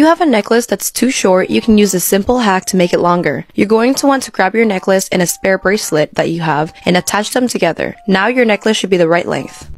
you have a necklace that's too short, you can use a simple hack to make it longer. You're going to want to grab your necklace and a spare bracelet that you have and attach them together. Now your necklace should be the right length.